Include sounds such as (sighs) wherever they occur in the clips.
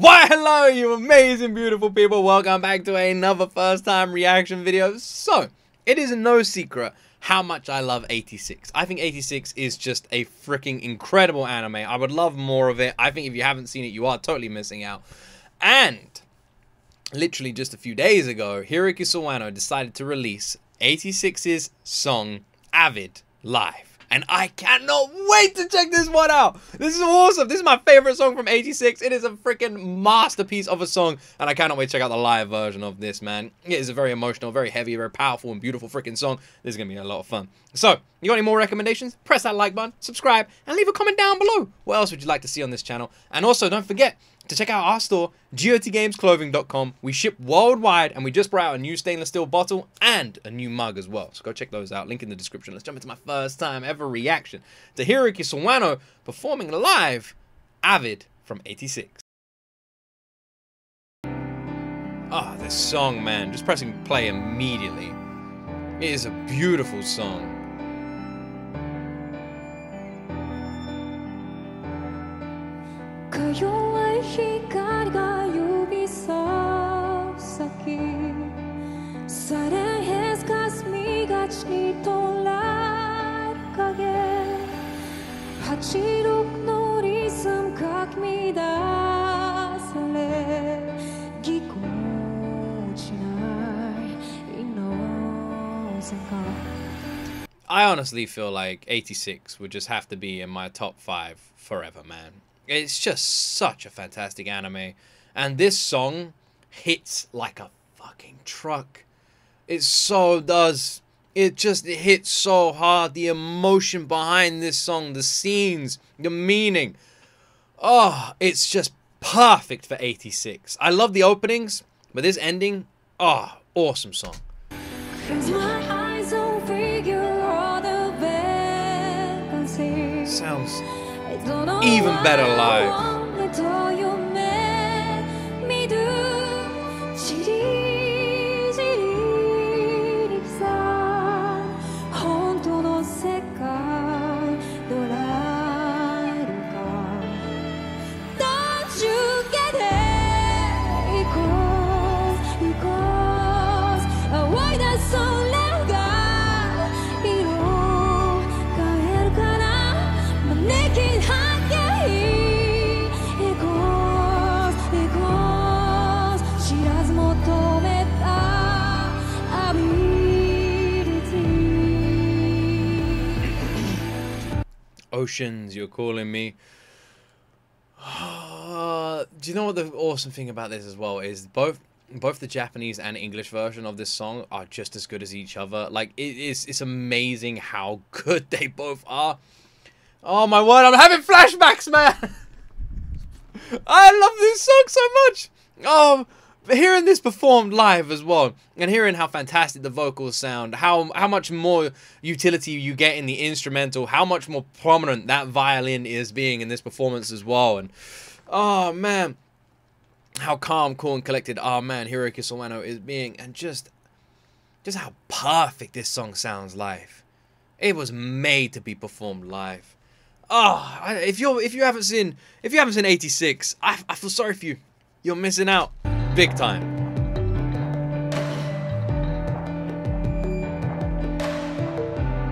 Why hello you amazing beautiful people. Welcome back to another first time reaction video. So it is no secret how much I love 86 I think 86 is just a freaking incredible anime. I would love more of it. I think if you haven't seen it you are totally missing out. And literally just a few days ago Hiroki Sawano decided to release 86's song Avid live and I cannot wait to check this one out. This is awesome. This is my favorite song from 86. It is a freaking masterpiece of a song, and I cannot wait to check out the live version of this, man. It is a very emotional, very heavy, very powerful, and beautiful freaking song. This is going to be a lot of fun. So, you got any more recommendations? Press that like button, subscribe, and leave a comment down below. What else would you like to see on this channel? And also, don't forget, to check out our store, gotgamesclothing.com. We ship worldwide and we just brought out a new stainless steel bottle and a new mug as well. So go check those out. Link in the description. Let's jump into my first time ever reaction to Hiroki Sawano performing live Avid from 86. Ah, oh, this song, man. Just pressing play immediately. It is a beautiful song. I honestly feel like 86 would just have to be in my top 5 forever, man. It's just such a fantastic anime. And this song hits like a fucking truck. It so does. It just it hits so hard. The emotion behind this song, the scenes, the meaning. Oh, it's just perfect for 86. I love the openings, but this ending, oh, awesome song. Sounds even better live. Oceans, you're calling me. Uh, do you know what the awesome thing about this as well is both both the Japanese and English version of this song are just as good as each other. Like it is it's amazing how good (laughs) they both are. Oh my word, I'm having flashbacks, man. (laughs) I love this song so much. Oh, hearing this performed live as well, and hearing how fantastic the vocals sound, how how much more utility you get in the instrumental, how much more prominent that violin is being in this performance as well, and oh man, how calm, cool, and collected, oh man, Hiroki Sawano is being, and just just how perfect this song sounds live. It was made to be performed live. Oh, if you if you haven't seen if you haven't seen 86, I, I feel sorry for you. You're missing out big time.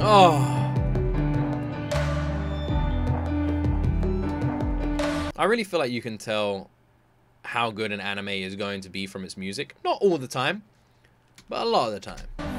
Oh. I really feel like you can tell how good an anime is going to be from its music. Not all the time, but a lot of the time.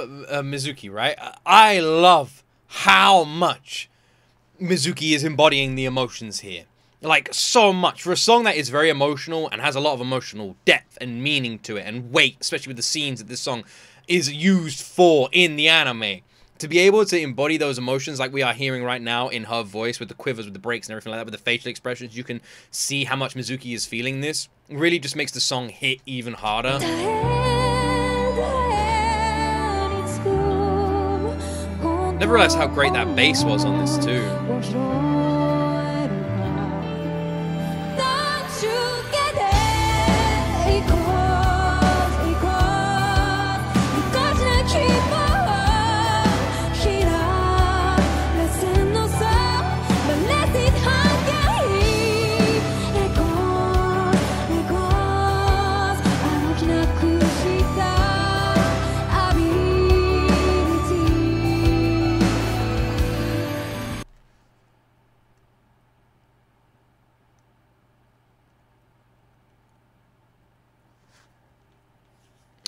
Uh, Mizuki, right? I love how much Mizuki is embodying the emotions here. Like so much for a song that is very emotional and has a lot of emotional depth and meaning to it and weight, especially with the scenes that this song is used for in the anime. To be able to embody those emotions like we are hearing right now in her voice with the quivers, with the breaks and everything like that, with the facial expressions, you can see how much Mizuki is feeling this. Really just makes the song hit even harder. Never realized how great that bass was on this too.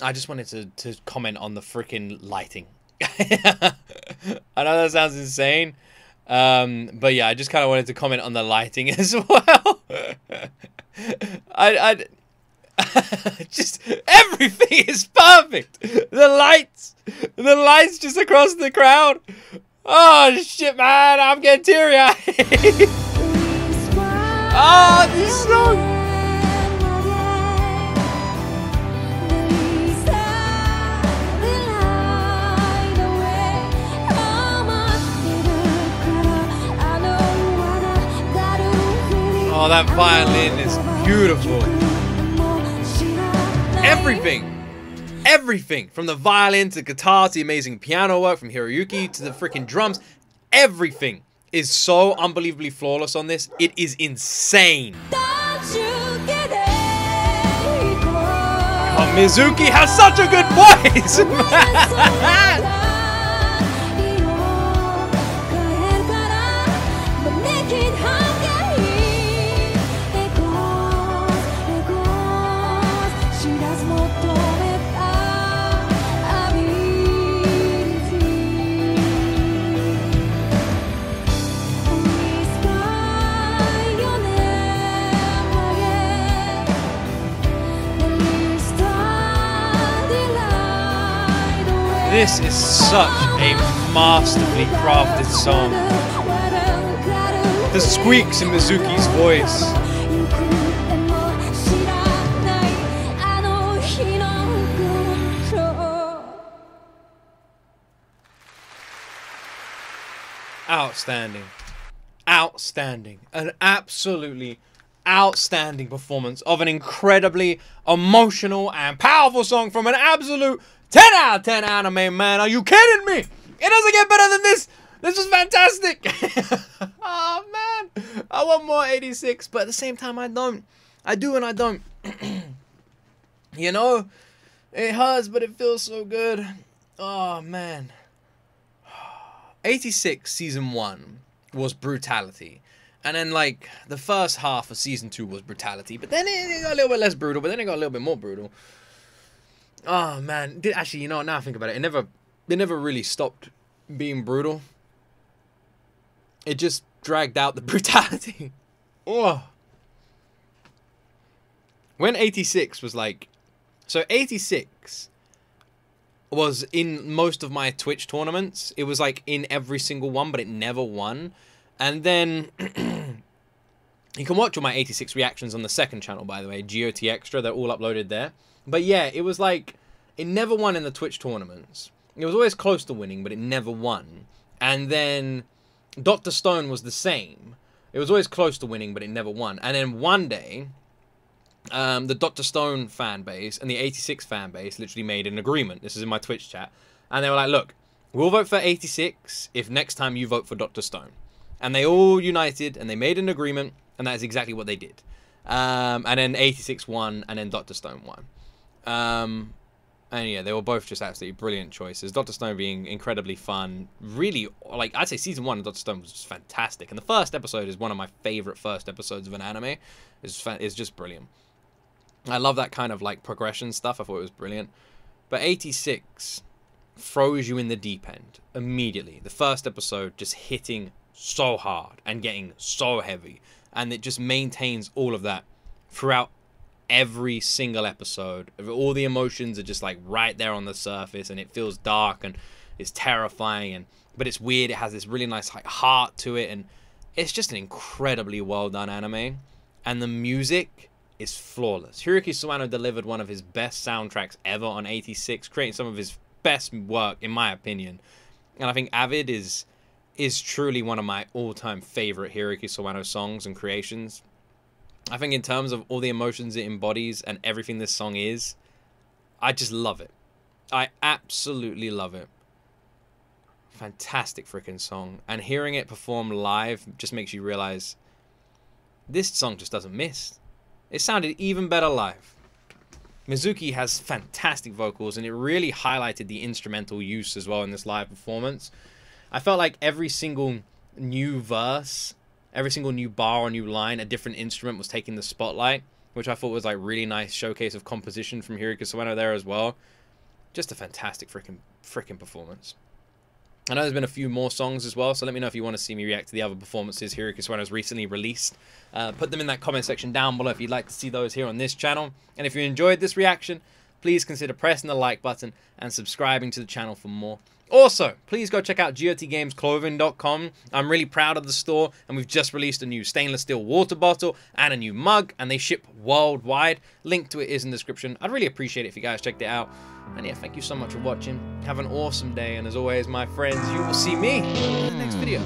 I just wanted to, to comment on the freaking lighting. (laughs) I know that sounds insane. Um, but yeah, I just kind of wanted to comment on the lighting (laughs) as well. I, I (laughs) just everything is perfect. The lights, the lights just across the crowd. Oh shit, man! I'm getting teary eyed. oh, this song. Oh, that violin is beautiful. Everything. Everything. From the violin to guitar to the amazing piano work from Hiroyuki to the freaking drums. Everything is so unbelievably flawless on this. It is insane. Oh, Mizuki has such a good voice! (laughs) (laughs) This is such a masterfully crafted song. The squeaks in Mizuki's voice. Outstanding. Outstanding. An absolutely outstanding performance of an incredibly emotional and powerful song from an absolute 10 out of 10 anime, man. Are you kidding me? It doesn't get better than this. This was fantastic. (laughs) oh, man. I want more 86, but at the same time, I don't. I do and I don't. (clears throat) you know? It hurts, but it feels so good. Oh, man. (sighs) 86 season 1 was brutality. And then, like, the first half of season 2 was brutality. But then it got a little bit less brutal, but then it got a little bit more brutal. Oh man, Did, actually, you know, now I think about it, it never, it never really stopped being brutal. It just dragged out the (laughs) brutality. oh. When 86 was like, so 86 was in most of my Twitch tournaments. It was like in every single one, but it never won. And then (clears throat) you can watch all my 86 reactions on the second channel, by the way, GOT Extra. They're all uploaded there. But yeah, it was like it never won in the Twitch tournaments. It was always close to winning, but it never won. And then Dr. Stone was the same. It was always close to winning, but it never won. And then one day, um, the Dr. Stone fan base and the 86 fan base literally made an agreement. This is in my Twitch chat. And they were like, look, we'll vote for 86 if next time you vote for Dr. Stone. And they all united and they made an agreement, and that is exactly what they did. Um, and then 86 won, and then Dr. Stone won. Um, and yeah, they were both just absolutely brilliant choices. Doctor Stone being incredibly fun, really like I'd say season one of Doctor Stone was just fantastic, and the first episode is one of my favorite first episodes of an anime. It's it's just brilliant. I love that kind of like progression stuff. I thought it was brilliant. But 86 throws you in the deep end immediately. The first episode just hitting so hard and getting so heavy and it just maintains all of that throughout every single episode. All the emotions are just like right there on the surface, and it feels dark and it's terrifying, and but it's weird. It has this really nice like heart to it, and it's just an incredibly well done anime, and the music is flawless. Hiroki Sawano delivered one of his best soundtracks ever on 86, creating some of his best work in my opinion. And I think Avid is is truly one of my all-time favorite Hiroki Sawano songs and creations. I think in terms of all the emotions it embodies and everything this song is, I just love it. I absolutely love it. Fantastic freaking song. And hearing it perform live just makes you realize this song just doesn't miss. It sounded even better live. Mizuki has fantastic vocals and it really highlighted the instrumental use as well in this live performance. I felt like every single new verse, every single new bar or new line, a different instrument was taking the spotlight, which I thought was like really nice showcase of composition from Hiroki Sawano there as well. Just a fantastic freaking freaking performance. I know there's been a few more songs as well, so let me know if you want to see me react to the other performances Hiroki Sawano's recently released. Uh, put them in that comment section down below if you'd like to see those here on this channel. And if you enjoyed this reaction, please consider pressing the like button and subscribing to the channel for more. Also, please go check out gotgamesclothing.com. I'm really proud of the store, and we've just released a new stainless steel water bottle and a new mug, and they ship worldwide. Link to it is in the description. I'd really appreciate it if you guys checked it out. And yeah, thank you so much for watching. Have an awesome day, and as always, my friends, you will see me in the next video.